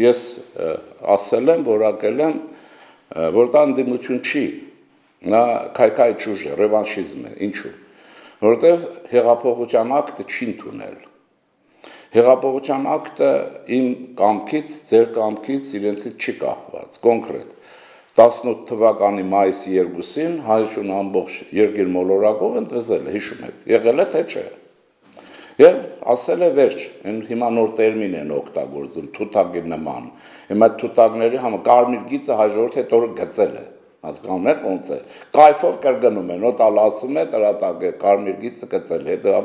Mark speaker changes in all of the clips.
Speaker 1: ես ասել եմ, որակել եմ, որ դա ընդդիմություն չի, նա քայքայ ճուժ է, ռևանշիզմ է, ինչու։ Որտեվ հեղափոխության ակտը չի ընդունել։ Հեղափոխության ակտը իմ կամքից, ձեր կամքից իրենցից չի կախված, կոնկրետ 18 թվականի մայիսի 2-ին հայություն ամբողջ երկիր մոլորակով ընդվզել հիշում եք։ Եղել է թե չէ։ Եվ ասել է վերջ, այն հիմա նոր տերմին են օգտագործում, թութակի նման։ Հիմա թութակների համը կարմիր գիծը հաջորդ հետ օրը գծել է։ Հասկանում եք ոնց է։ Կայֆով կրկնում են, օտալ ասում է, դրատակ է կարմիր գիծը գծել, հետո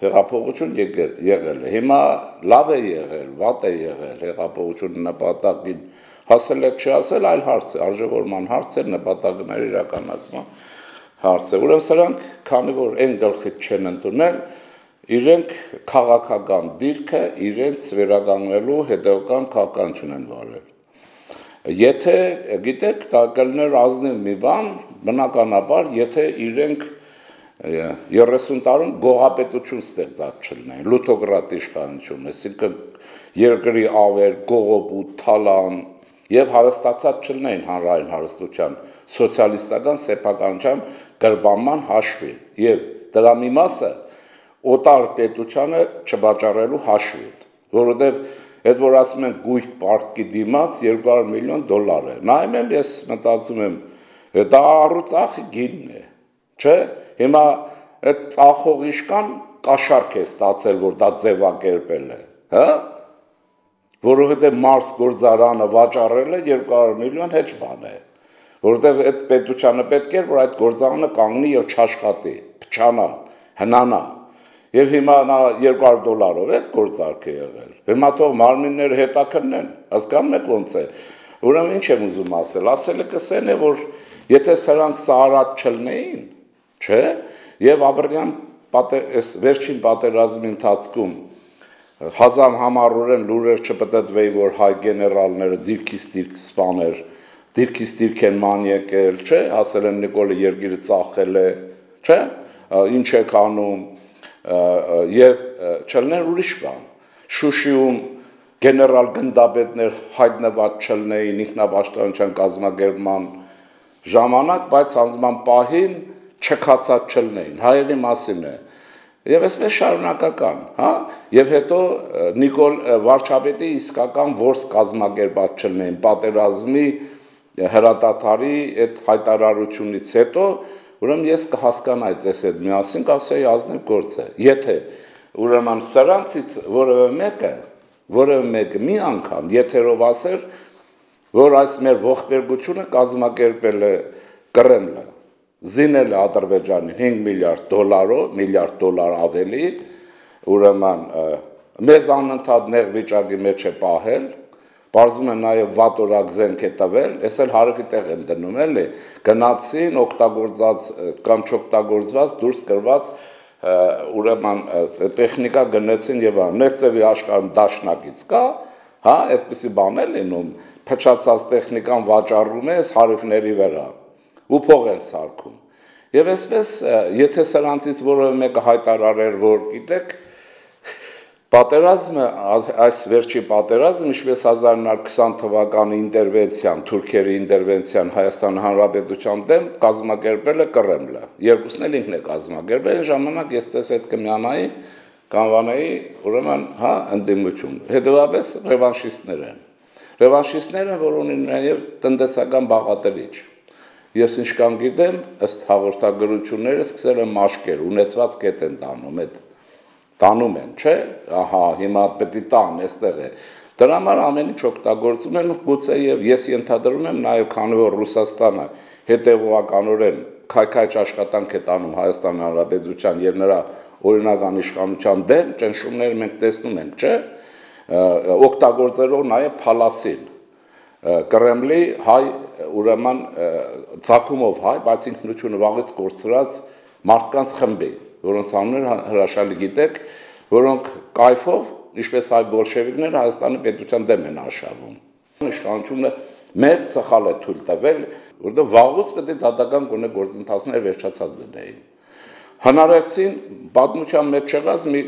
Speaker 1: հեղափոխություն եղել է։ Հիմա լավ է եղել, վատ է եղել, հեղափոխությունը նպատակին հասել է չհասել, այլ հարց է, արժևորման հարց է, նպատակների իրականացման հարց է։ Ուրեմն սրանք, քանի որ այն գլխից չեն ընդունել, իրենք քաղաքական դիրքը իրենց վերականգնելու հետևական քաղաքականություն են վարել։ Եթե գիտեք, դա կլներ ազնիվ մի բան, բնականաբար, եթե իրենք 30 տարում գողապետություն ստեղծած չլինեն, լութոգրատ իշխանություն, այսինքն երկրի ավեր, գողոպու, թալան եւ հարստացած չլինեն հանրային հարստության, սոցիալիստական սեփականության գրբանման հաշվին եւ դրա մի մասը օտար պետությանը չբաճարելու հաշվին, որովհետև այդ որ ասում են գույք պարտքի դիմաց 200 միլիոն դոլար է։ Նայում եմ ես մտածում եմ դա առուծախի գինն է, չէ՞։ Հիմա այդ ծախող իշկան կաշառք է ստացել, որ դա ձևակերպել է, հա՞։ Որովհետև Մարս գործարանը վաճառել է 200 միլիոն հեչ բան է որովհետև այդ պետությանը պետք է որ այդ գործարանը կանգնի եւ չաշխատի, փչանա, հնանա Եվ հիմա նա 200 դոլարով է գործարք է եղել։ Հիմա թող մարմինները հետաքննեն, հասկանում եք ոնց է։ Ուրեմն ինչ եմ ուզում ասել, ասելը կսեն է, որ եթե սրանք սահարատ չլնեին, չէ, եւ Աբրյան այս վերջին պատերազմի ընթացքում հազար համառորեն լուրեր չպտտվեի, որ հայ գեներալները դիրքից դիրք սպաներ, դիրքից դիրք են ման եկել, չէ, ասել են Նիկոլը երգիրը ծախել է, չէ, ինչ եք անում, եւ չլներ ուրիշ բան։ Շուշիում գեներալ գնդապետներ հայտնված չլնեին ինքնապաշտպանության կազմակերպման ժամանակ, բայց անձման պահին չքացած չլնեին։ Հայերի մասին է։ Եվ այսպես շարունակական, հա? Եվ հետո Նիկոլ Վարչապետի իսկական ворս կազմակերպած չլնեին պատերազմի հրատատարի այդ հայտարարությունից հետո Ուրեմն ես կհասկանայի ձեզ հետ միասին կասեի ազնիվ գործ է։ Եթե ուրեմն սրանցից որևէ մեկը, որևէ մեկը մի անգամ եթերով ասեր, որ այս մեր ողբերգությունը կազմակերպել է Կրեմլը, զինել է Ադրբեջանին 5 միլիարդ դոլարով, միլիարդ դոլար ավելի, ուրեմն մեզ անընդհատ նեղ վիճակի մեջ է պահել, Բարձում են նաև վատորակ զենք է տվել, ես էլ հարավի տեղ եմ դնում էլի, գնացին օգտագործած կամ չօգտագործված դուրս գրված ուրեմն տեխնիկա գնեցին եւ նեցեվի աշխարհում դաշնակից կա, հա, այդպիսի բան է լինում, փչացած տեխնիկան վաճառում է հարավների վրա ու փող են սարքում։ Եվ այսպես, եթե սրանցից որևէ մեկը հայտարարեր, որ գիտեք, Պատերազմը, այս վերջի պատերազմը, ինչպես 1920 թվականի ինտերվենցիան, թուրքերի ինտերվենցիան Հայաստան Հանրապետության դեմ կազմակերպել է Կրեմլը։ Երկուսն էլ ինքն է կազմակերպել, ժամանակ ես տես այդ կմյանայի կանվանայի, ուրեմն, հա, ընդդիմություն։ Հետևաբար ռևանշիստներ են։ Ռևանշիստները, որ ունեն նաև տնտեսական բաղադրիչ։ Ես ինչքան գիտեմ, ըստ հաղորդագրությունները սկսել են մաշկեր, ունեցված կետ են տանում այդ տանում են, չէ, ահա հիմա պետք է տան, այստեղ է։ Դրա համար ամեն ինչ օգտագործում են գուցե եւ ես ենթադրում եմ նաեւ քանի որ Ռուսաստանը հետեւողականորեն քայքայ աշխատանք է տանում Հայաստան Հանրապետության եւ նրա օրինական իշխանության դեմ ճնշումներ մենք տեսնում ենք, չէ, օգտագործելով նաեւ փալասին Կրեմլի հայ ուրեմն ցակումով հայ, բայց ինքնությունը վաղից կորցրած մարդկանց խմբի որոնց անունները հրաշալի գիտեք, որոնք կայֆով, ինչպես հայ բոլշևիկները Հայաստանի պետության դեմ են արշավում։ Իշխանությունը մեծ սխալ է թույլ տվել, որտեղ վաղուց պետք է դատական գոնե գործընթացներ վերջացած դնեին։ Հնարեցին պատմության մեջ եղած մի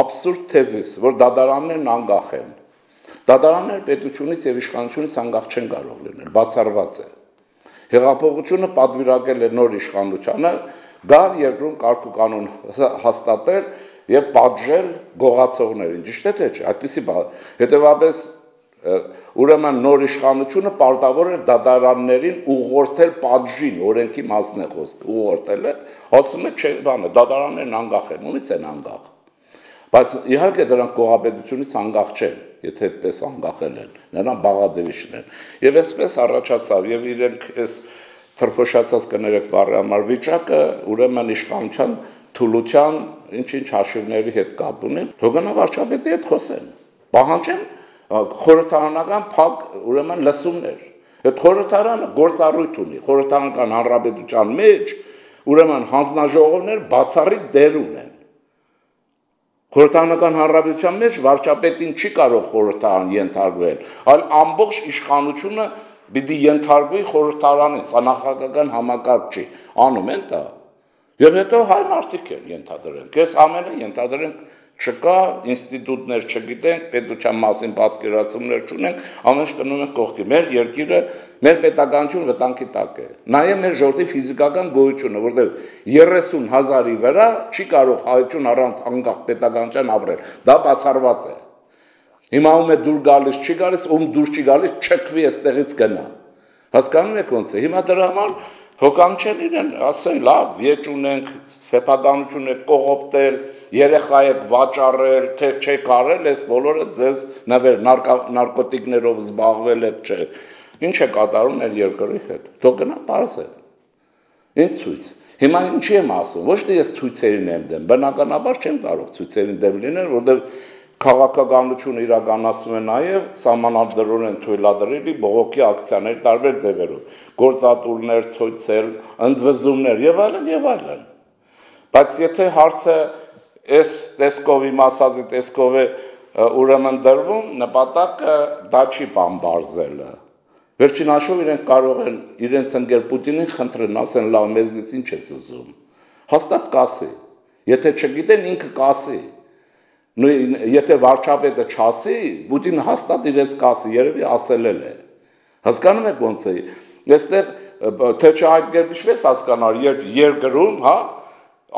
Speaker 1: абսուրդ թեզիս, որ դատարաններն անգախ են։ Դատարաններ պետությունից եւ իշխանությունից անկախ չեն կարող լինել, բացառված է։ Հեղափոխությունը պատվիրակել է նոր իշխանությանը գար երկրում կարգ ու կանոն հաստատել եւ պատժել գողացողներին։ Ճիշտ է թե չէ։ Այդպեսի հետեւաբար ուրեմն նոր իշխանությունը պարտավոր է դատարաններին ուղղորդել պատժին, օրենքի մասն է խոսքը, ուղղորդել է, ասում է, չէ, բանը, դատարաններն անկախ են, ումից են անկախ։ Բայց իհարկե դրանք գողապետությունից անկախ չեն, եթե այդպես անկախել են, նրանք բաղադրիչն են։ Եվ այսպես առաջացավ եւ իրենք այս թրփոշացած կներեք բառի համար վիճակը ուրեմն իշխանության թուլության ինչ-ինչ հաշիվների հետ կապ ունեն, թողնա վարչապետի հետ խոսեն։ Պահանջեն խորհրդարանական փակ ուրեմն լսումներ։ Այդ խորհրդարանը գործառույթ ունի, խորհրդարանական հանրապետության մեջ ուրեմն հանձնաժողովներ բացառիկ դեր ունեն։ Խորհրդարանական հանրապետության մեջ վարչապետին չի կարող խորհրդարան ենթարկվել, այլ ամբողջ իշխանությունը պիտի ենթարկվի խորհրդարանին, սա նախագահական համակարգ չի։ Անում են դա։ Եվ հետո հայ մարդիկ են ենթադրենք։ Ես ամենը ենթադրենք չկա, ինստիտուտներ չգիտենք, պետության մասին պատկերացումներ չունենք, ամեն ինչ կնում ենք կողքի։ Մեր երկիրը, մեր պետականություն վտանգի տակ է։ Նաև մեր ժողովրդի ֆիզիկական գոյությունը, որտեղ 30000-ի վրա չի կարող հայություն առանց անկախ պետականության ապրել։ Դա բացառված է։ Հիմա ում է դուր գալիս, չի գալիս, ում դուր չի գալիս, չքվի այստեղից գնա։ Հասկանում եք ոնց է։ Հիմա դրա համար Հոկանչեն իրեն ասեն, լավ, վիճ ունենք, սեփականություն եք կողոպտել, երեխա եք վաճառել, թե չեք արել, այս բոլորը ձեզ նվեր նարկոտիկներով զբաղվել եք, չէ։ Ինչ է կատարում մեր երկրի հետ։ Թող գնա է։ Ինչ ցույց։ Հիմա ինչի եմ ասում, ոչ թե ես ցույցերին եմ դեմ, բնականաբար չեմ կարող ցույցերին դեմ լինել, որովհետև քաղաքականությունը իրականացվում է նաև սահմանադրորեն թույլատրելի բողոքի ակցիաներ տարբեր ձևերով, գործատուլներ, ցույցեր, ընդվզումներ եւ այլն եւ այլն։ Բայց եթե հարցը այս տեսքով իմ ասածի տեսքով է ուրեմն դրվում, նպատակը դա չի բամբարզելը։ Վերջին հաշվով իրենք կարող են իրենց ընկեր Պուտինին խնդրեն, ասեն լավ մեզնից ինչ ես ուզում։ Հաստատ կասի։ Եթե չգիտեն ինքը կասի նույն եթե վարչապետը չասի, Պուտին հաստատ իրենց կասի, երևի ասել է։ Հասկանում եք ոնց է։ Այստեղ թե չէ այդ կերպ ինչպես հասկանալ, երբ երկրում, հա,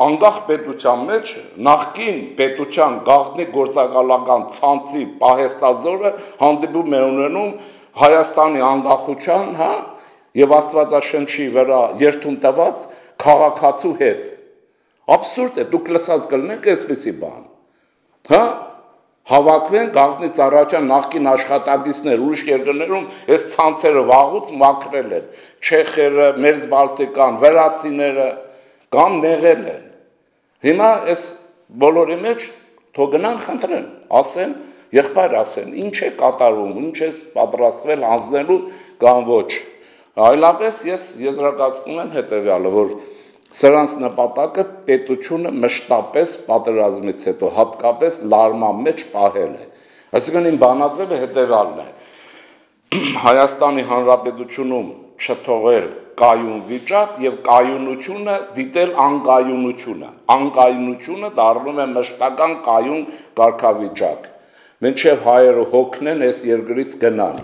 Speaker 1: անկախ պետության մեջ նախքին պետության գաղտնի գործակալական ցանցի պահեստազորը հանդիպում է ունենում Հայաստանի անկախության, հա, եւ Աստվածաշնչի վրա երթում տված քաղաքացու հետ։ Абսուրդ է, դուք լսած կլինեք այսպեսի բան հա? Հավաքվեն գաղտնից առաջան նախկին աշխատակիցներ ուրիշ երկրներում այս ցանցերը վաղուց մաքրել են. Չեխերը, մերձբալտիկան, վրացիները կամ նեղել են հիմա այս բոլորի մեջ թող գնան խնդրեն ասեն եղբայր ասեն ինչ է կատարում ինչ է պատրաստվել անձնելու կամ ոչ այլապես ես եզրակացնում եմ հետեւյալը որ Սրանց նպատակը պետությունը մշտապես պատերազմից հետո հատկապես լարման մեջ պահել է։ Այսինքն իմ բանաձևը հետևյալն է. Հայաստանի Հանրապետությունում չթողել կայուն վիճակ եւ կայունությունը դիտել անկայունությունը։ Անկայունությունը դառնում է մշտական կայուն կարգավիճակ։ Մինչև հայերը հոգնեն այս երկրից գնան